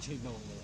Trên.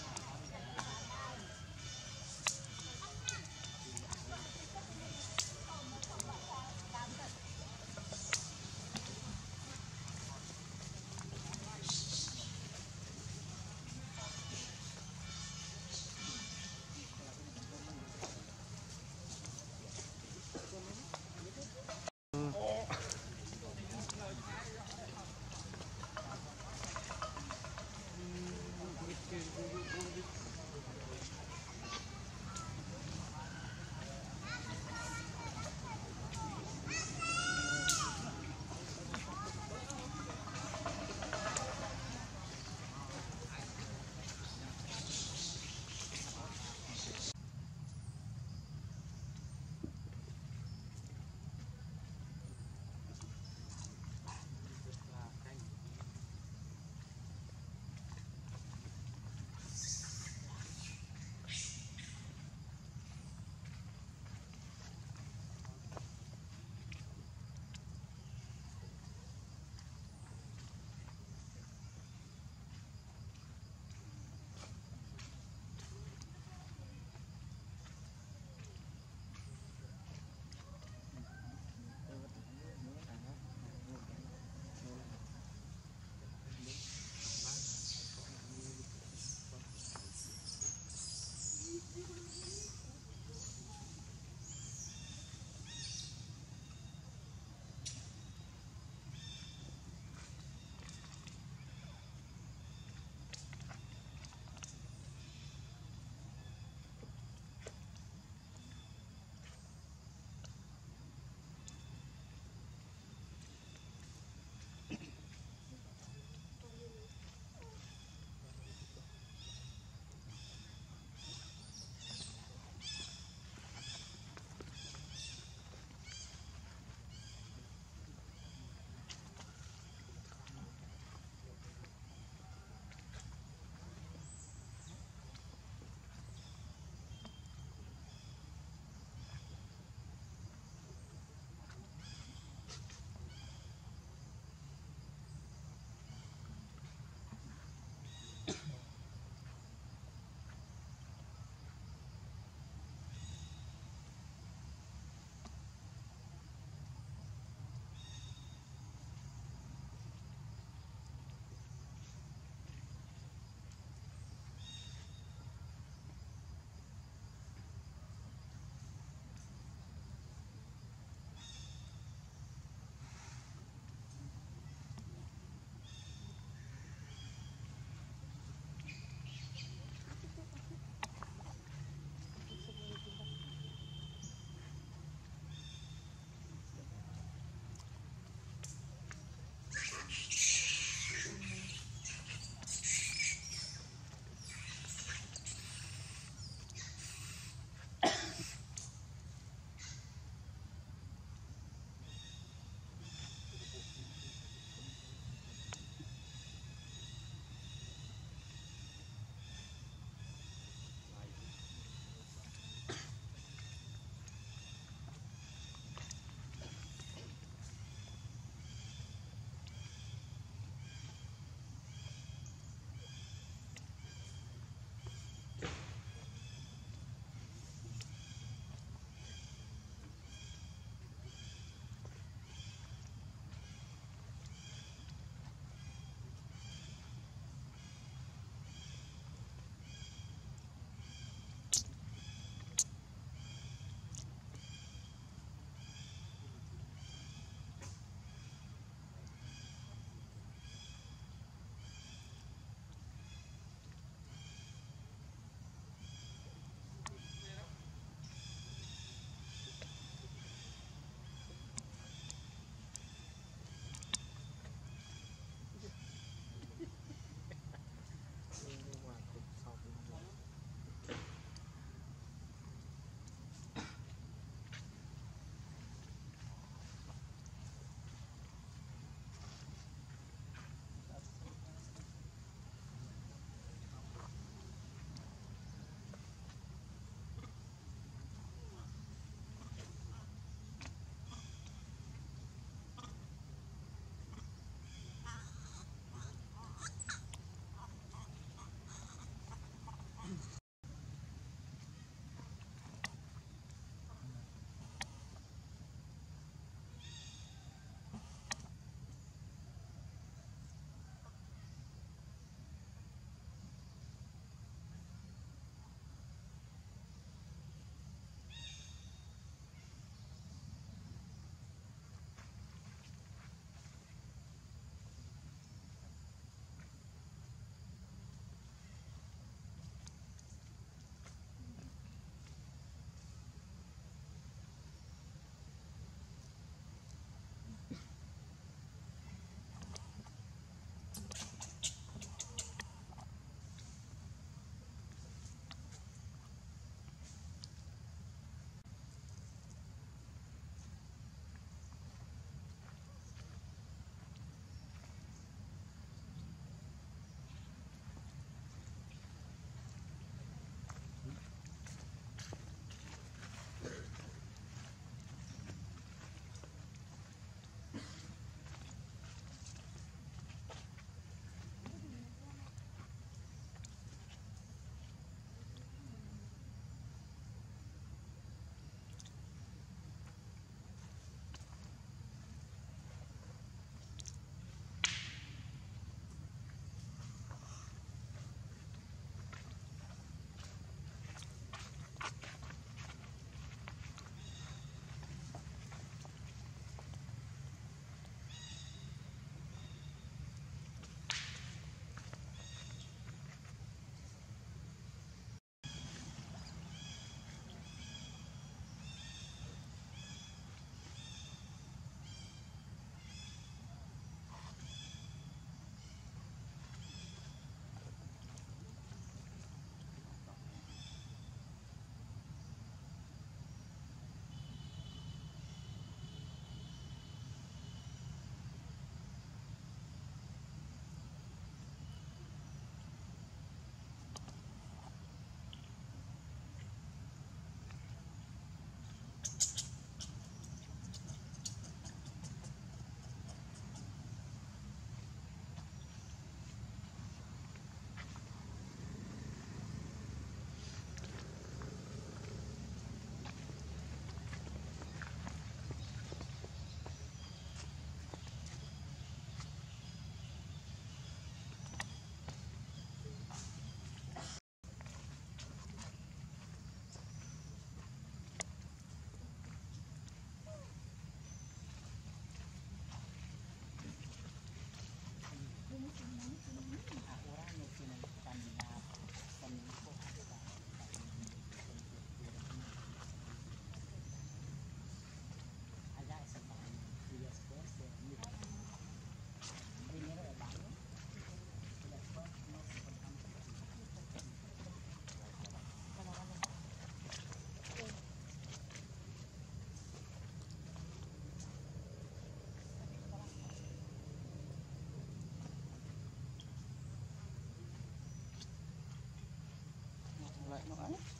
ano ay.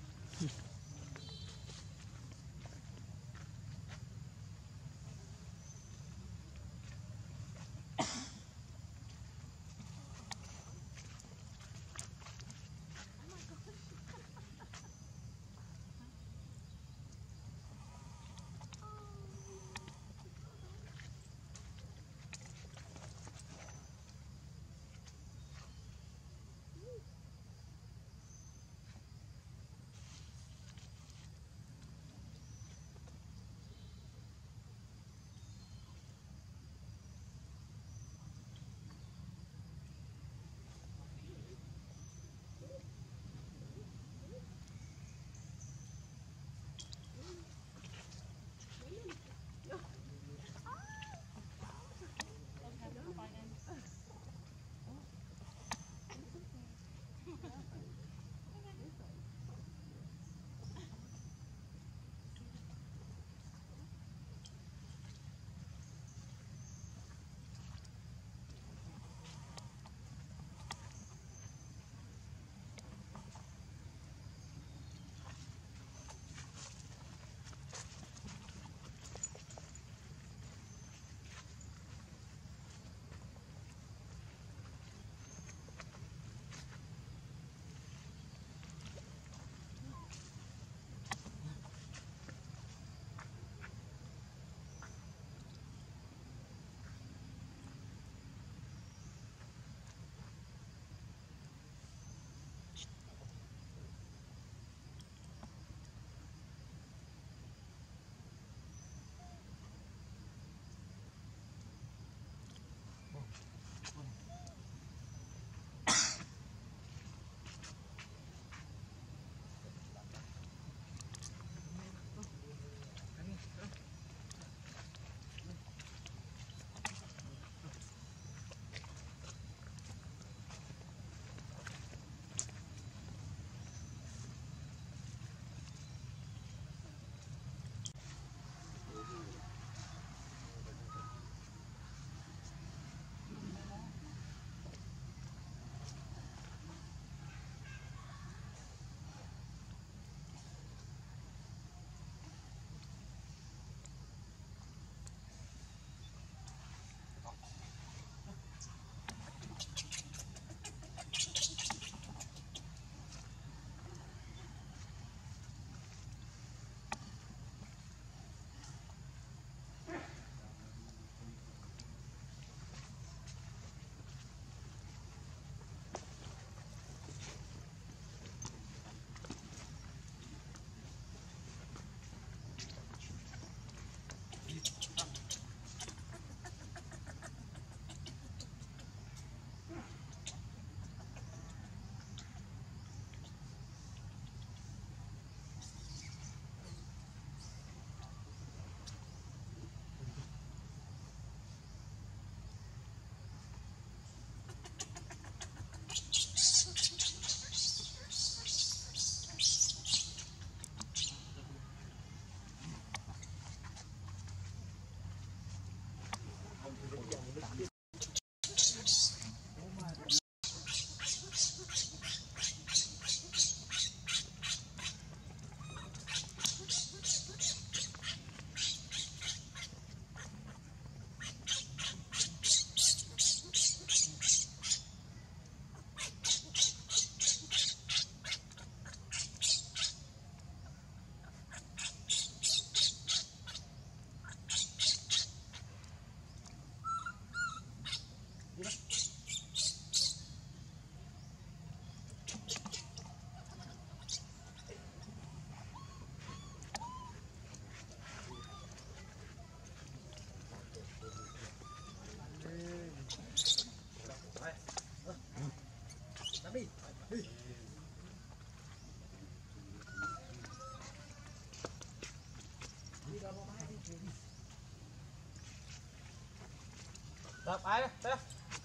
ទៅអាយទៅ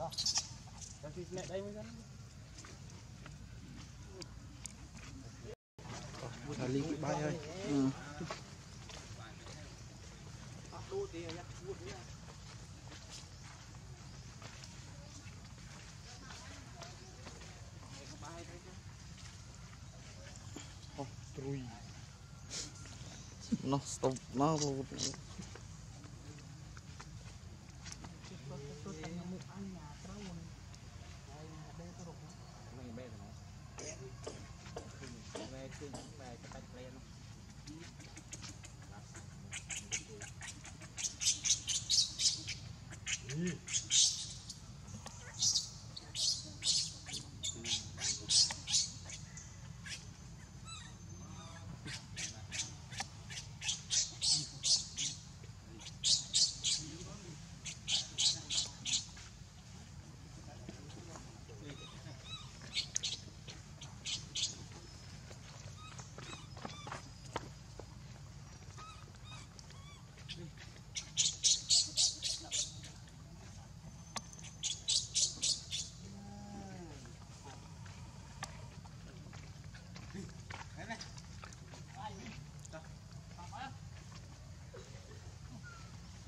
ទៅចាំពីអ្នកដៃមួយសិនថាលីងបាយហើយអត់ទូទេយ៉ាឈួតនេះអូទ្រុយនោះស្តុបមកលោក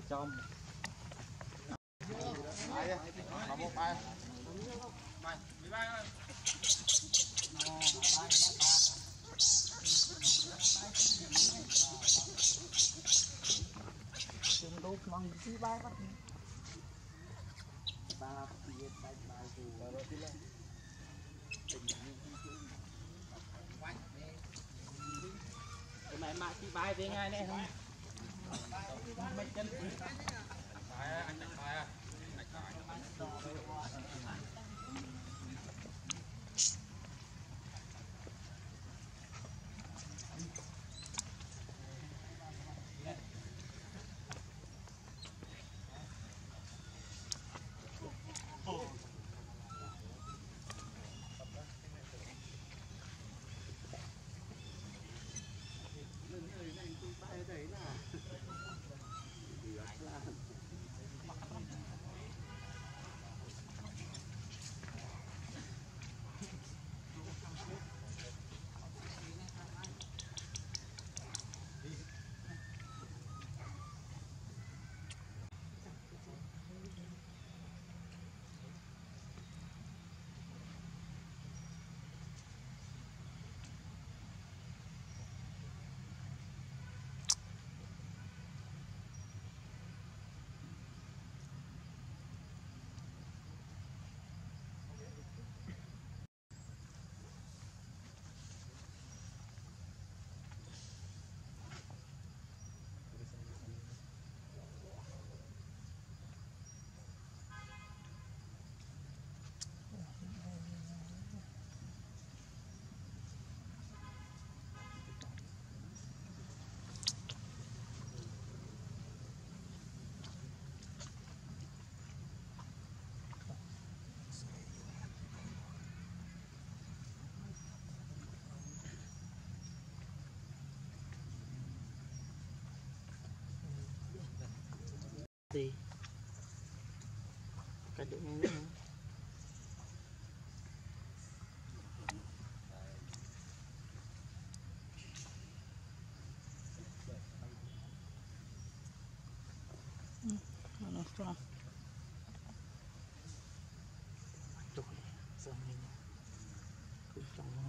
trong Chừng đốt mong chi bay bắt ba phía tay bài từ Cái mày mạ chi bay thế ngay này không? Mấy chân. Bài á, anh đặt bài á. gì cái đụng nữa. Nó to Trời, sao nghe nhỉ? Cứ trong nó.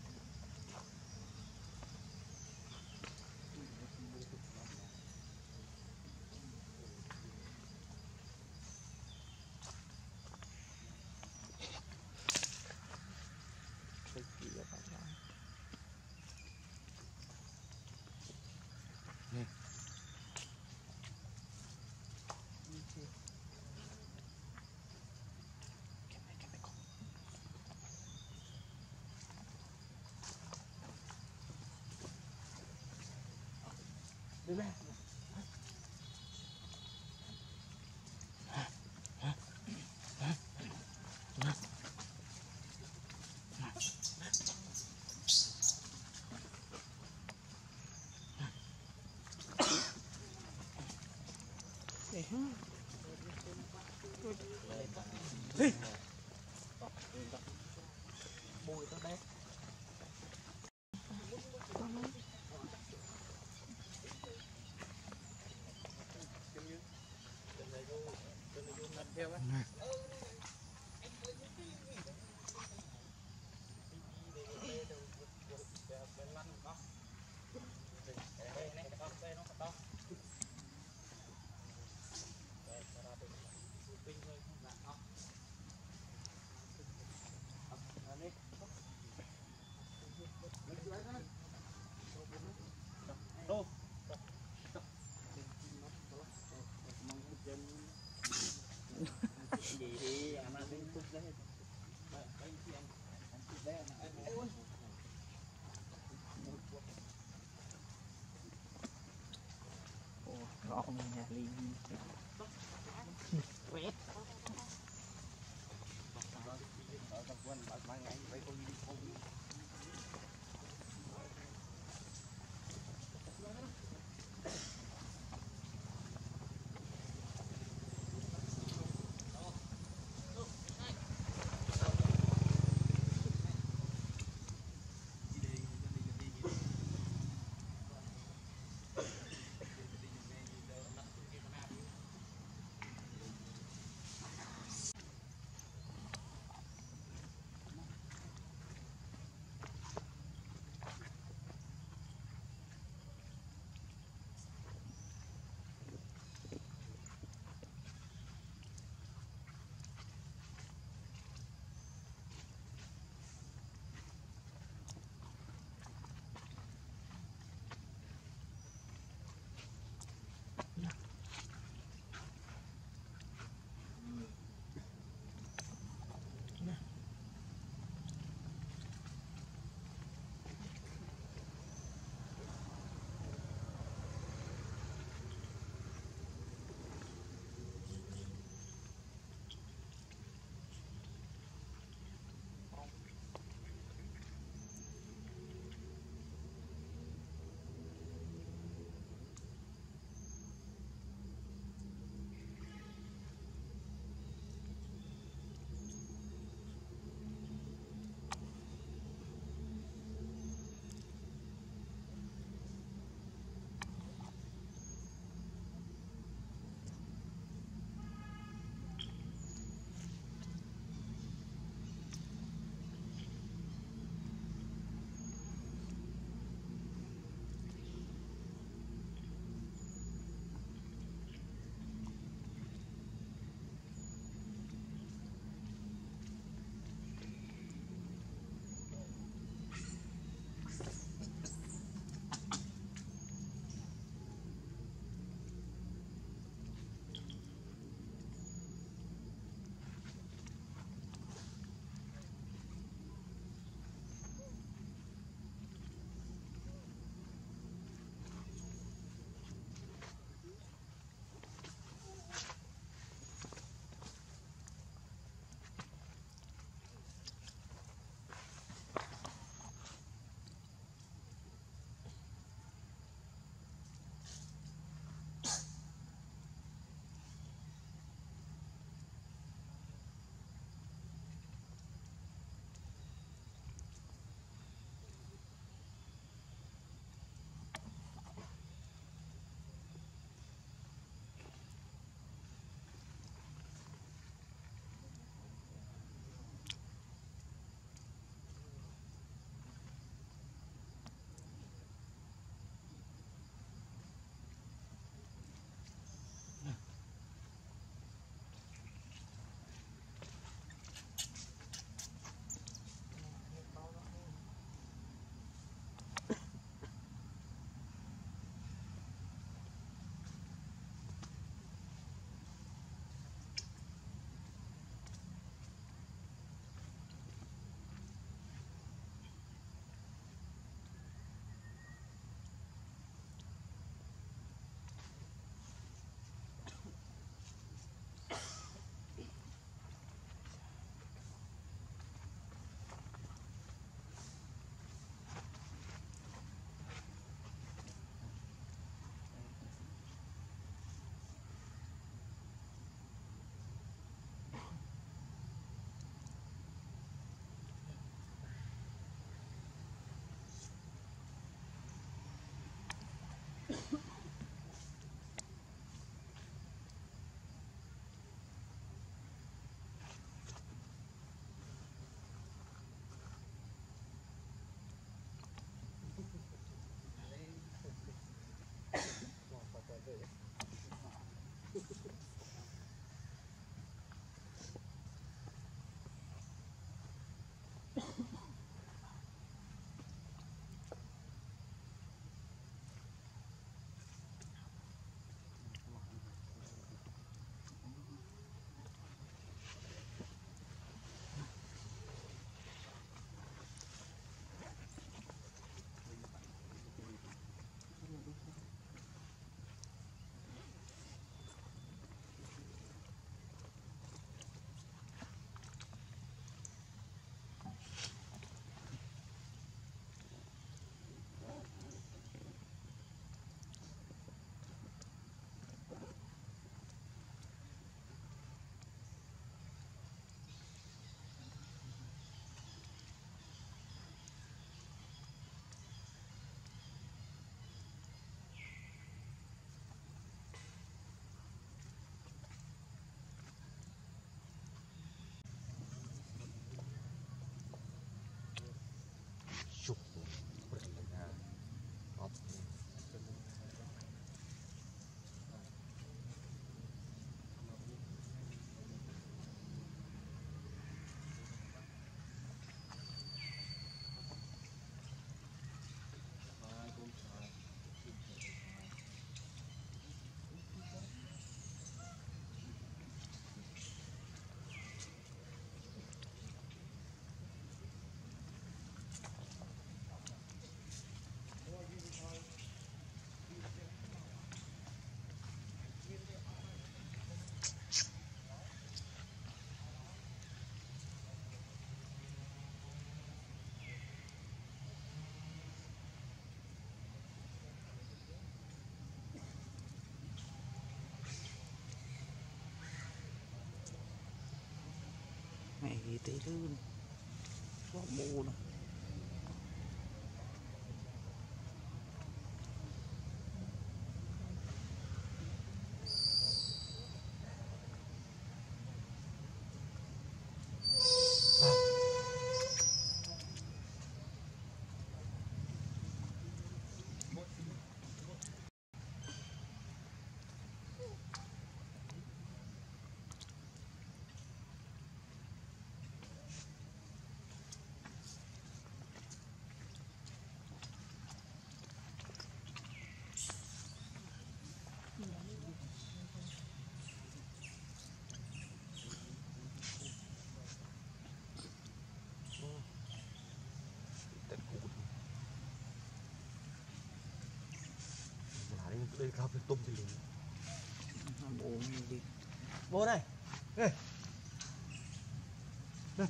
bao đó bùi tới đây Hello. 嗯 tí thứ có mù này đây cá phải tôm thì liền bố đi vô đây đây đây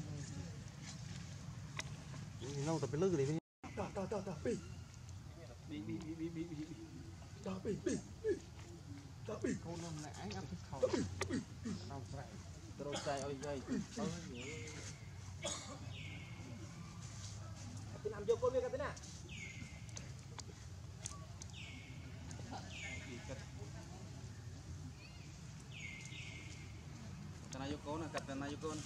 lâu tập cái lư đi ta ta ta ta bị bị bị bị bị bị bị ta bị bị ta bị con năm lại ăn thịt khẩu không phải tôi chạy ơi dây ơi cái làm vô con biết cái nào យកកូនកាត់ទៅណាយកកូន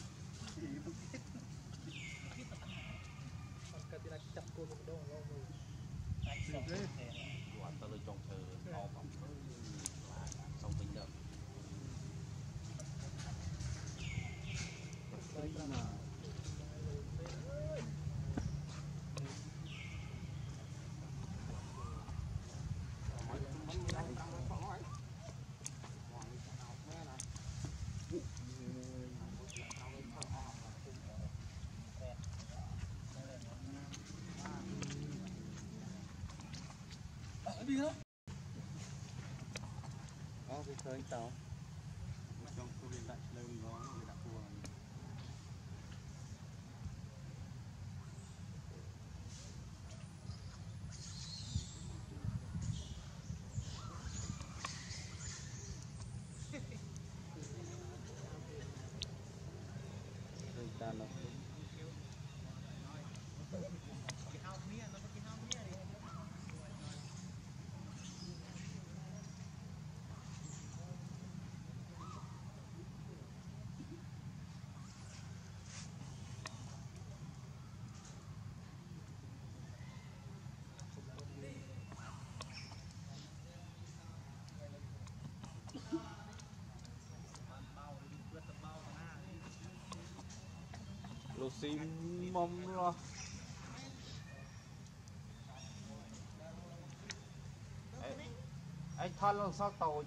កាត់ទីណាចាប់កូនម្ដងឡងមើលអាចទៅទៅចង់ធ្វើអោប Có cái khơi tao. tàu. Lô lo. Anh thân lần sao tàu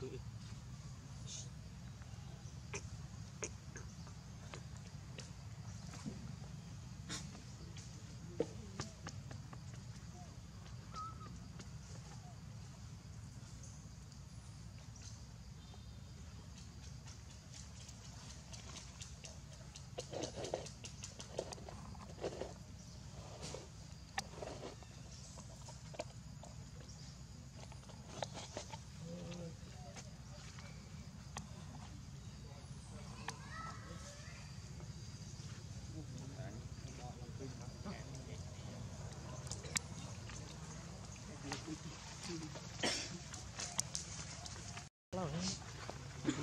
to it.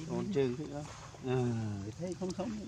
còn trừ nữa à, ờ, thấy không sống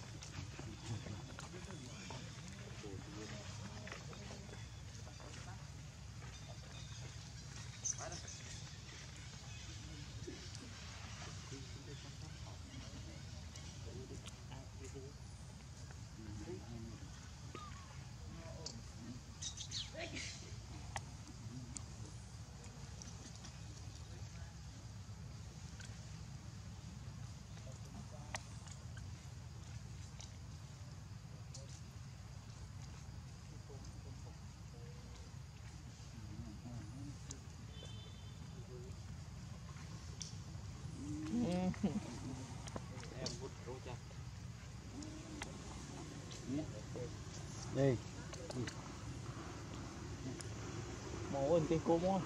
đây. Mổ anh cái cô mua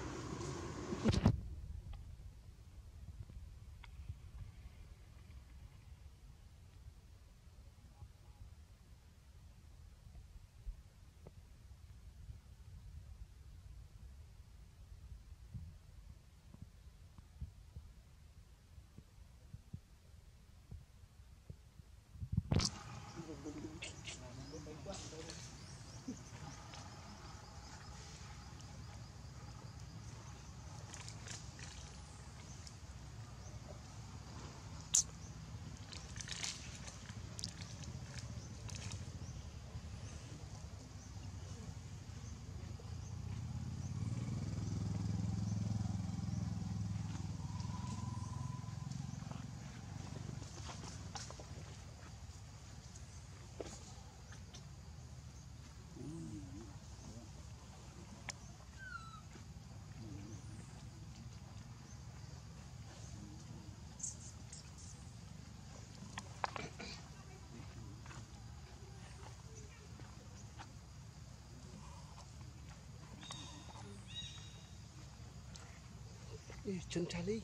चंचाली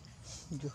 जो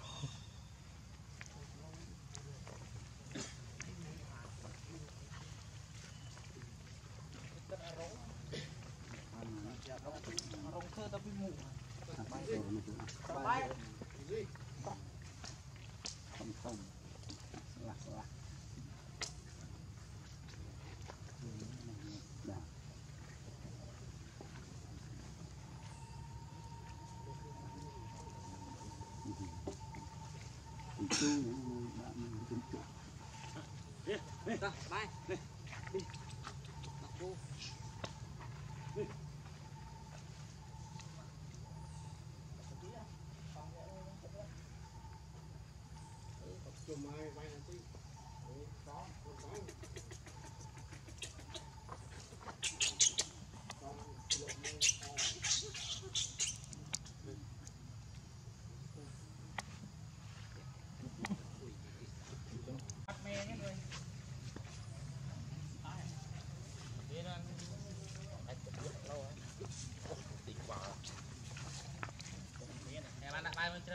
Chú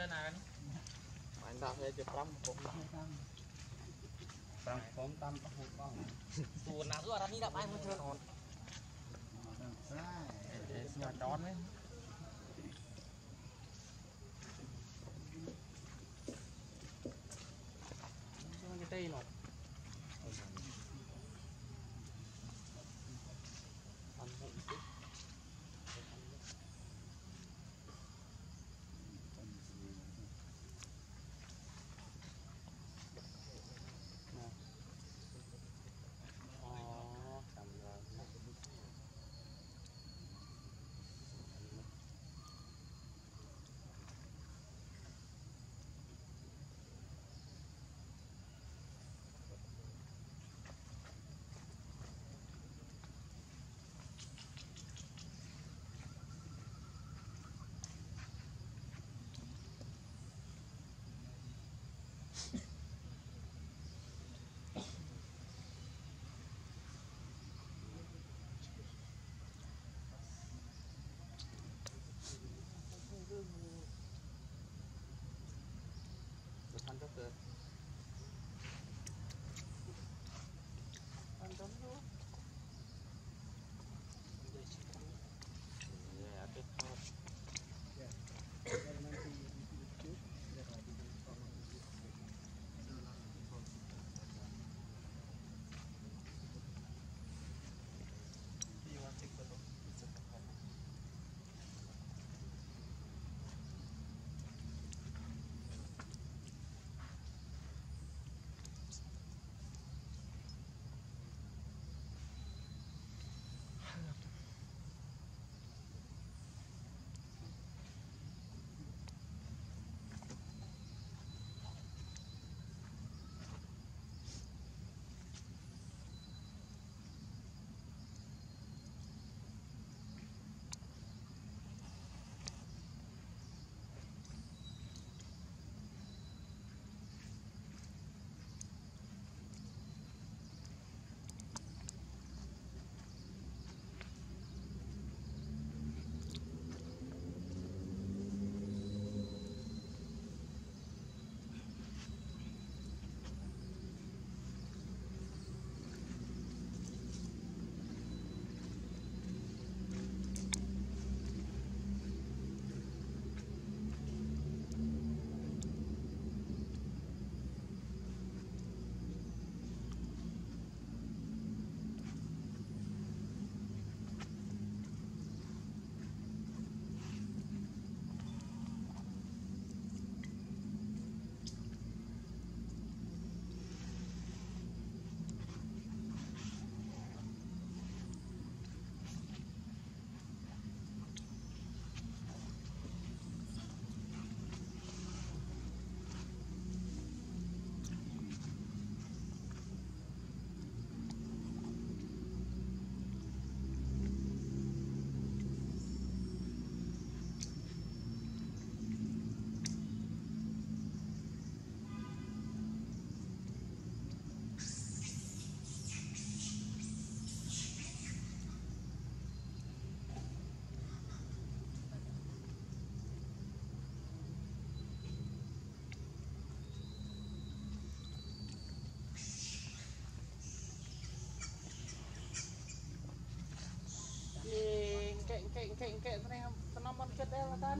ăn đặt bay bên trên này Anh đặt đây chụp lắm cũng Tăng phóng tâm có hụt con ตูนนะตั cek cek mana yang penaman kita kan?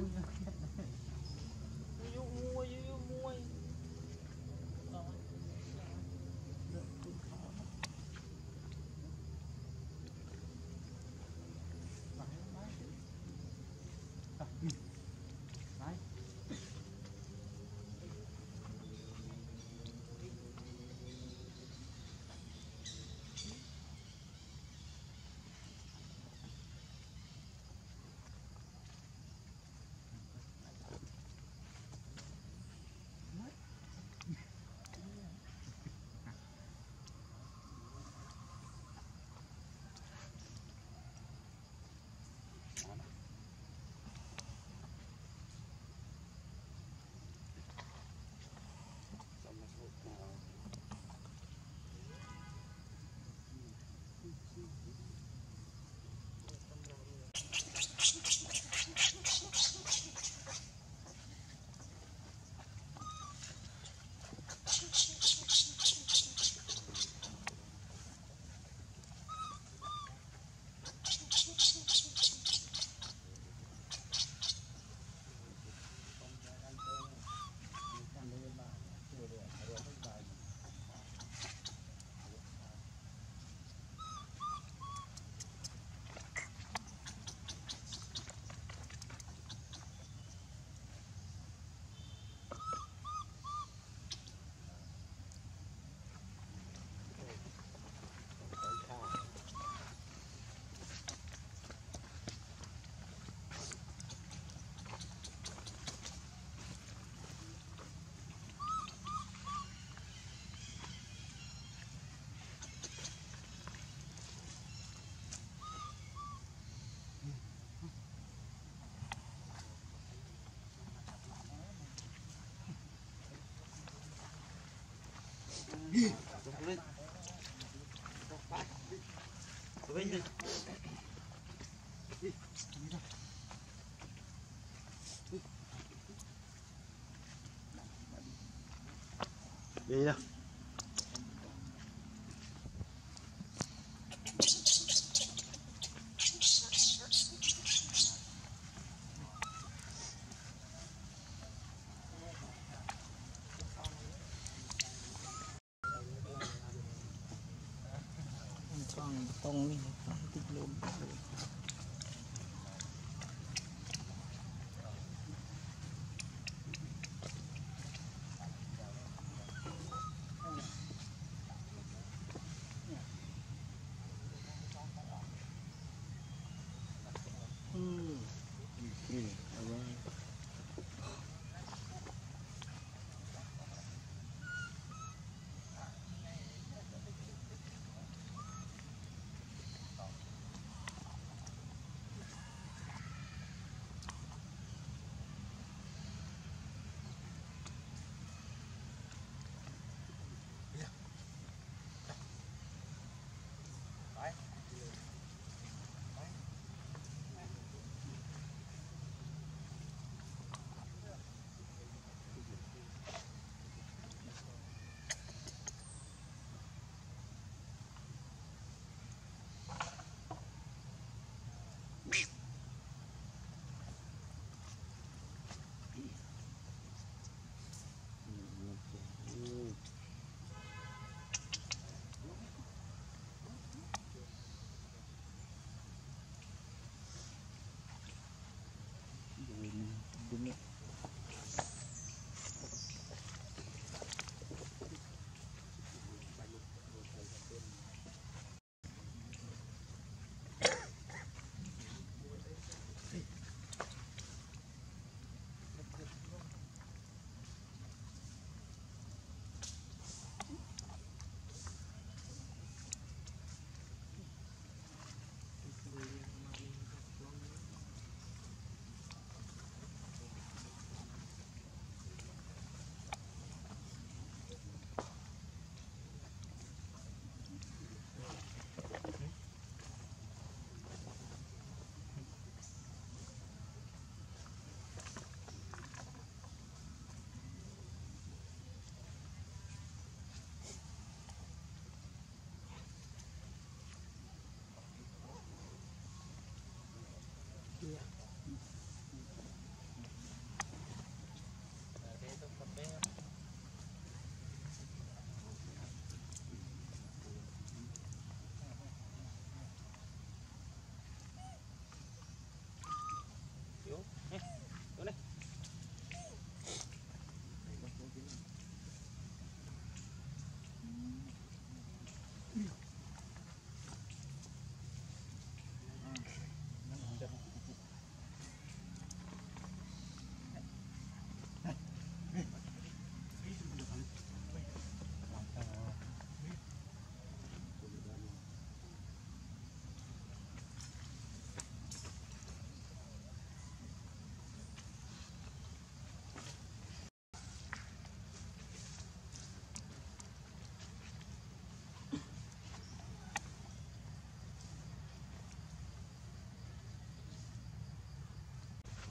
Đi đâu con tông này tích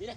đi đây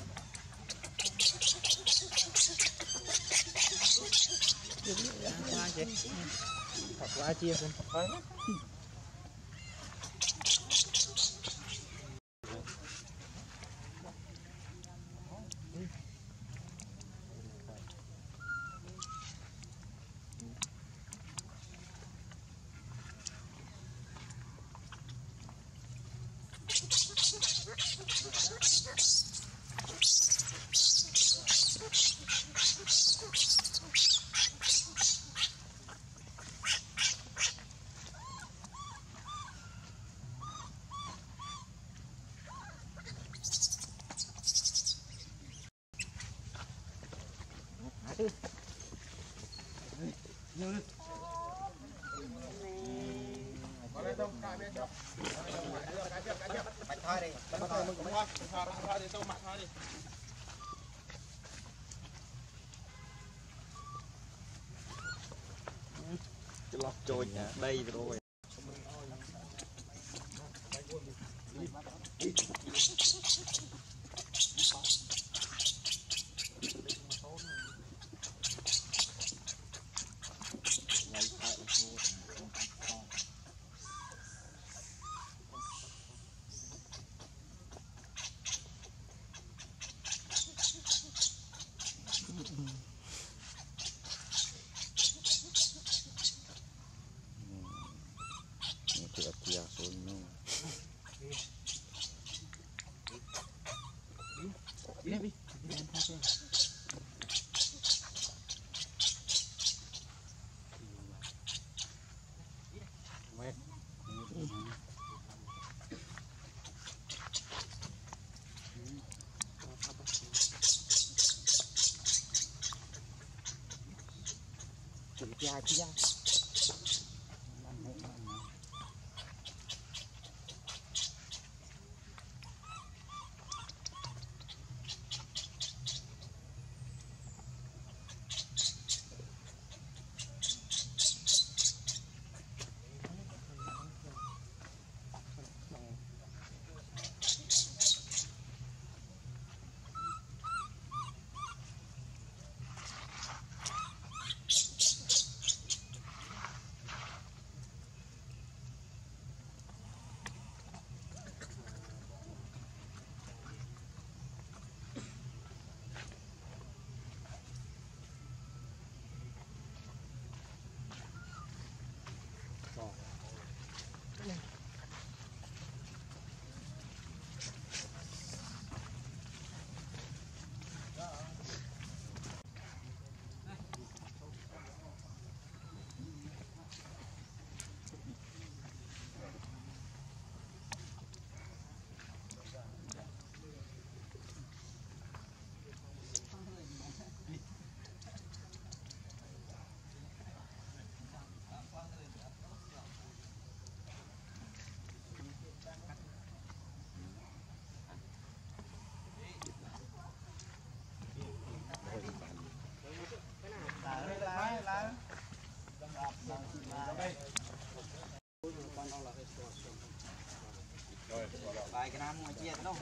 Aku aja ya. Aku aja ya pun. Không phải lọc trôi đây rồi Tidak bien, ¿no?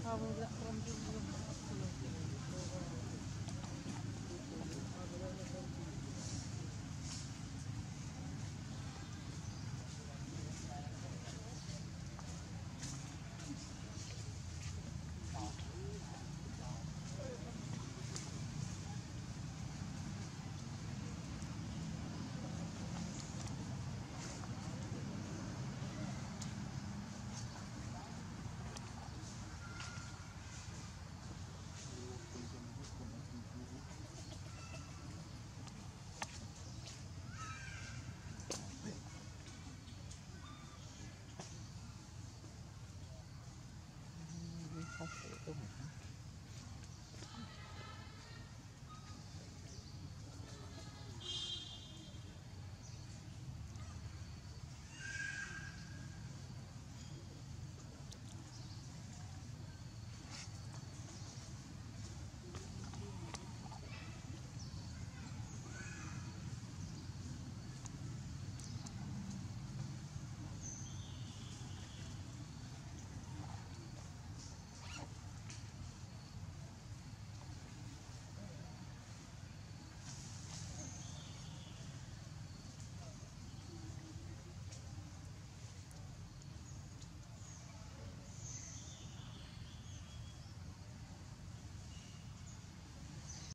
好吧。